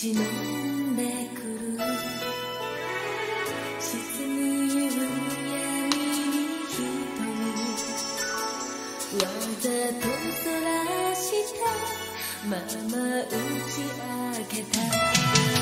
忍むでくみ沈ひとりわざとそらした。まま打ち明けた。